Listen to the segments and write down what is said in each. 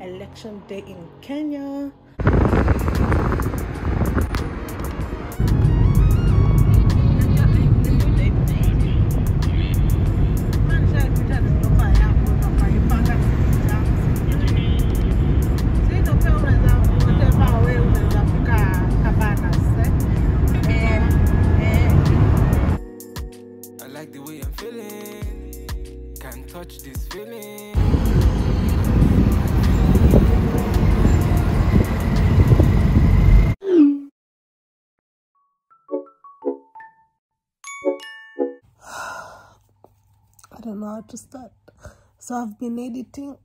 election day in Kenya. I like the way I'm feeling. Can't touch this feeling. Don't know how to start. So I've been editing.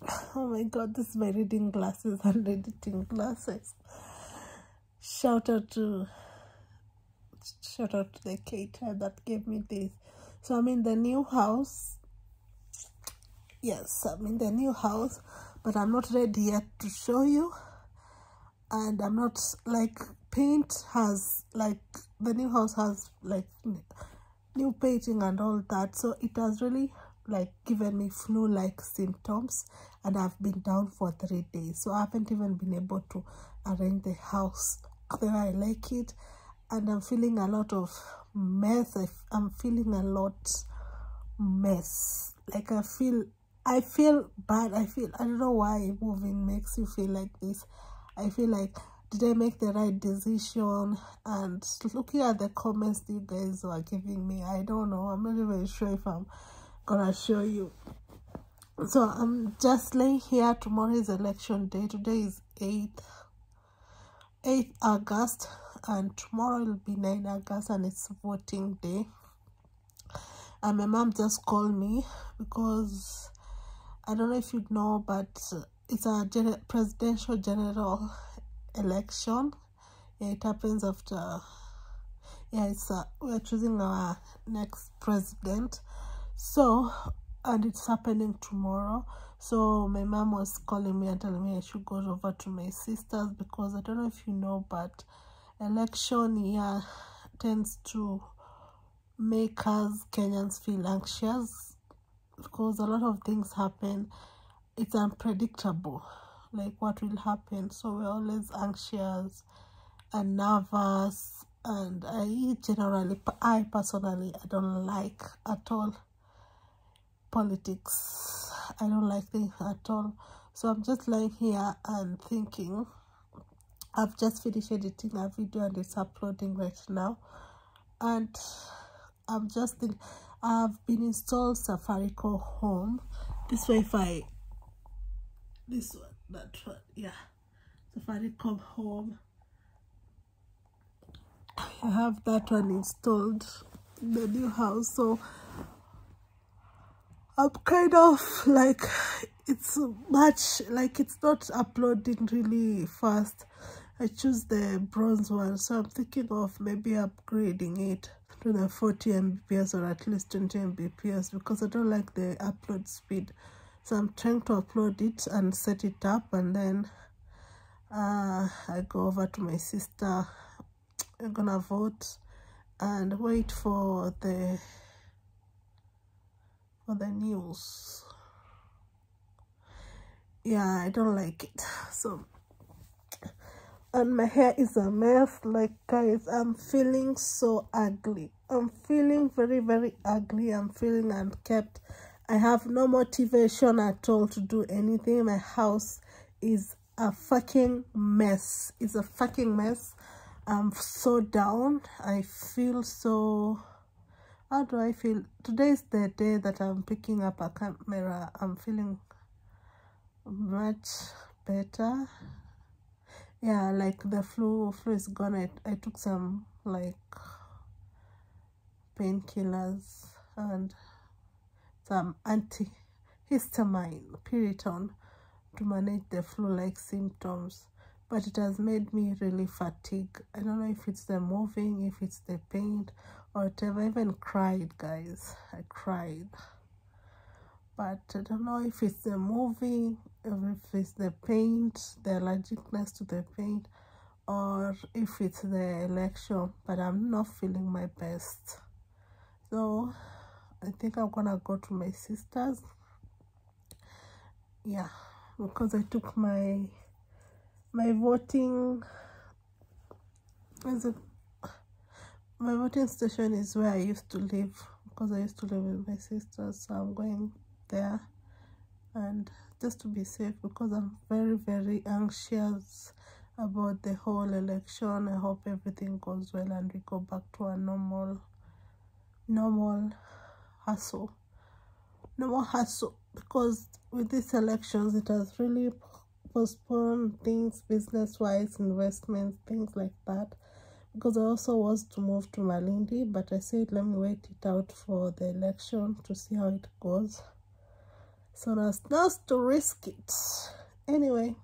Oh my god, this is my reading glasses and editing glasses. Shout out to shout out to the caterer that gave me this. So I'm in the new house. Yes, I'm in the new house, but I'm not ready yet to show you. And I'm not like paint has like the new house has like new painting and all that. So it has really like given me flu like symptoms and i've been down for three days. So i haven't even been able to arrange the house the way i like it. And i'm feeling a lot of mess. I, i'm feeling a lot mess. Like i feel i feel bad. I feel i don't know why moving makes you feel like this. I feel like did I make the right decision? And looking at the comments you guys were giving me, I don't know. I'm not even sure if I'm gonna show you. So I'm just laying here. Tomorrow is election day. Today is 8th, 8th August, and tomorrow will be 9 August, and it's voting day. And my mom just called me because I don't know if you know, but it's a presidential general election. Yeah, it happens after yeah it's uh, we're choosing our next president. So and it's happening tomorrow. So my mom was calling me and telling me i should go over to my sisters because i don't know if you know but election yeah tends to make us kenyans feel anxious because a lot of things happen. It's unpredictable like what will happen. So we're always anxious and nervous and i generally i personally i don't like at all politics. I don't like things at all. So i'm just lying here and thinking. I've just finished editing a video and it's uploading right now. And i'm just thinking i've been installed safaricom home. This way if i this one that one yeah. Come home i have that one installed in the new house. So i'm kind of like it's much like it's not uploading really fast. I choose the bronze one. So i'm thinking of maybe upgrading it to the 40 mbps or at least 20 mbps because i don't like the upload speed so i'm trying to upload it and set it up and then uh, i go over to my sister. I'm gonna vote and wait for the for the news. Yeah i don't like it. So and my hair is a mess. Like guys i'm feeling so ugly. I'm feeling very very ugly. I'm feeling unkept I have no motivation at all to do anything. My house is a fucking mess. It's a fucking mess. I'm so down. I feel so... How do I feel? Today is the day that I'm picking up a camera. I'm feeling much better. Yeah, like the flu, flu is gone. I, I took some like painkillers and some antihistamine Piriton to manage the flu-like symptoms but it has made me really fatigued i don't know if it's the moving if it's the pain or whatever i even cried guys. I cried. But i don't know if it's the moving if it's the paint the allergicness to the paint or if it's the election but i'm not feeling my best. So I think I'm gonna go to my sister's. Yeah because i took my my voting is it my voting station is where i used to live because i used to live with my sisters so i'm going there. And just to be safe because i'm very very anxious about the whole election i hope everything goes well and we go back to a normal normal hustle more hustle because with these elections it has really postponed things business wise investments things like that. Because i also was to move to malindi but i said let me wait it out for the election to see how it goes. So that's not to risk it. Anyway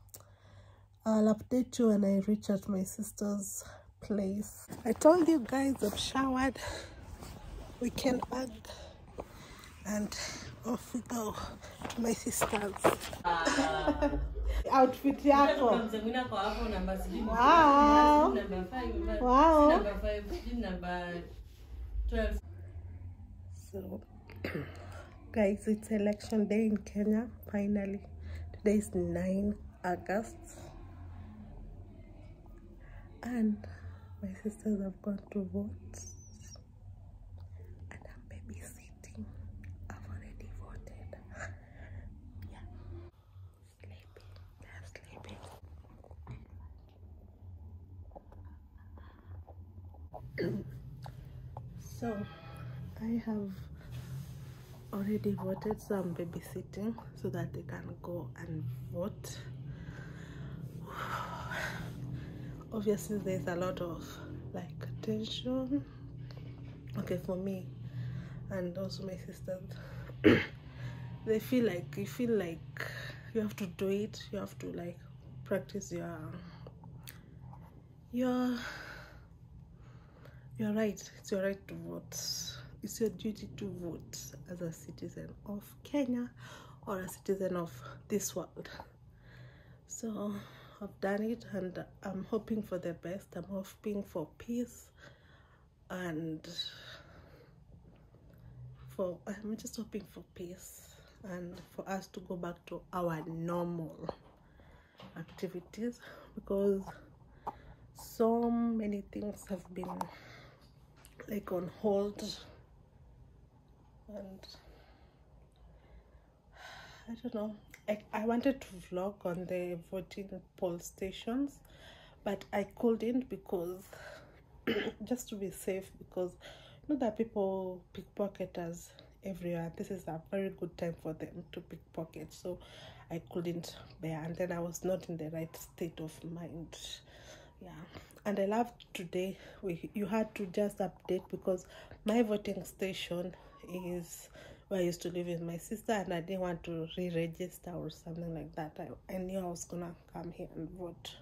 i'll update you when i reach at my sister's place. I told you guys i've showered. We came back and off we go. To my sister's. Outfit yako. Wow. Wow. so guys it's election day in kenya finally. Today is 9 august. And my sisters have gone to vote and i'm babysitting i've already voted yeah sleeping they're sleeping so i have already voted so i'm babysitting so that they can go and vote. Obviously there's a lot of like tension. Okay for me and also my sisters they feel like you feel like you have to do it. You have to like practice your your your right. It's your right to vote. It's your duty to vote as a citizen of kenya or a citizen of this world. So i've done it and i'm hoping for the best. I'm hoping for peace and for i'm just hoping for peace and for us to go back to our normal activities because so many things have been like on hold and I don't know. I, I wanted to vlog on the voting poll stations, but I couldn't because just to be safe because you know that people pickpocketers everywhere. This is a very good time for them to pickpocket. So I couldn't bear, and then I was not in the right state of mind. Yeah, and I love today. We you had to just update because my voting station is where I used to live with my sister, and I didn't want to re-register or something like that. I, I knew I was gonna come here and vote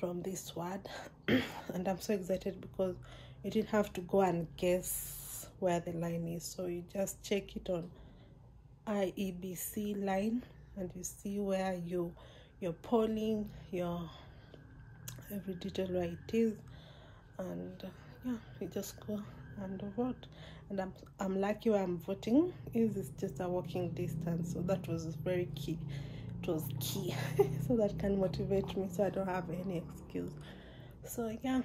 from this ward, and I'm so excited because you didn't have to go and guess where the line is. So you just check it on IEBC line, and you see where you you're polling your every detail where it is, and yeah, we just go and vote. And I'm I'm lucky where I'm voting is it's just a walking distance so that was very key. It was key so that can motivate me so I don't have any excuse. So yeah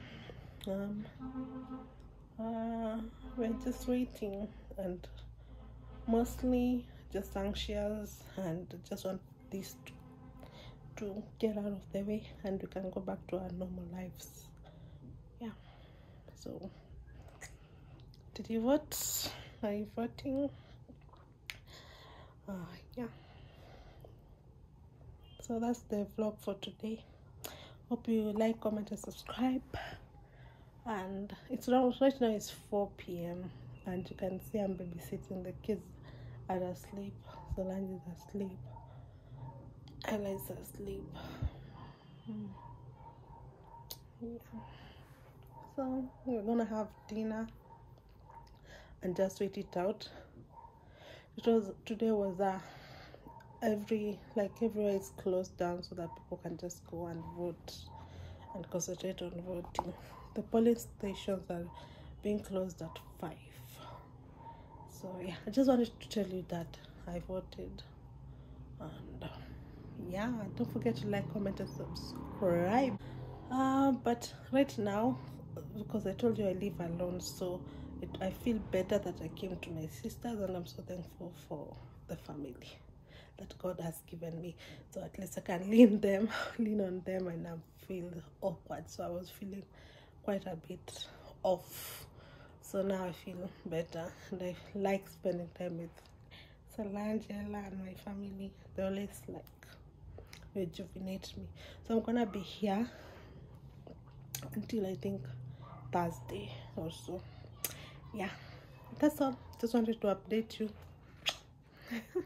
um uh, we're just waiting and mostly just anxious and just want this to, to get out of the way and we can go back to our normal lives yeah so did you vote? Are you voting? Uh, yeah. So that's the vlog for today. Hope you like, comment, and subscribe. And it's now right now it's 4 p.m. and you can see I'm babysitting the kids are asleep. Solange is asleep. Is asleep. Hmm. Yeah. So we're gonna have dinner and just wait it out it was today was a every like everywhere is closed down so that people can just go and vote and concentrate on voting the polling stations are being closed at five so yeah i just wanted to tell you that i voted and uh, yeah don't forget to like comment and subscribe. Uh, but right now because i told you i live alone so it, i feel better that i came to my sisters and i'm so thankful for the family that god has given me. So at least i can lean them lean on them and i feel awkward. So i was feeling quite a bit off. So now i feel better and i like spending time with Solange, and my family. They always like rejuvenate me. So I'm gonna be here until I think Thursday or so. Yeah, that's all. Just wanted to update you.